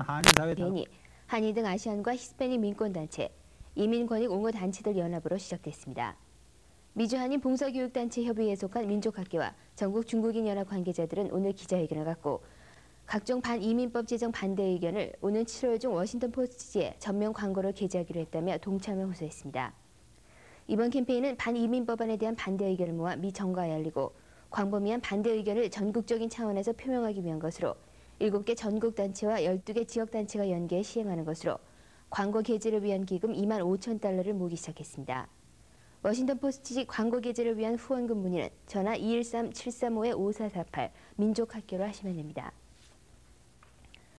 한인 사회 대니 한인 등 아시안과 히스패닉 민권단체, 이민권익 옹호 단체들 연합으로 시작됐습니다. 미주 한인 봉사교육단체 협의회에 속한 민족학계와 전국 중국인 연합 관계자들은 오늘 기자회견을 갖고 각종 반이민법 제정 반대 의견을 오는 7월 중 워싱턴 포스트지에 전면 광고를 게재하기로 했다며 동참을 호소했습니다. 이번 캠페인은 반이민 법안에 대한 반대 의견을 모아 미 정가에 알리고 광범위한 반대 의견을 전국적인 차원에서 표명하기 위한 것으로 7개 전국 단체와 12개 지역 단체가 연계해 시행하는 것으로 광고 게재를 위한 기금 2만 5천 달러를 모기 시작했습니다. 워싱턴 포스트지 광고 게재를 위한 후원금 문의는 전화 213-735-5448 민족학교로 하시면 됩니다.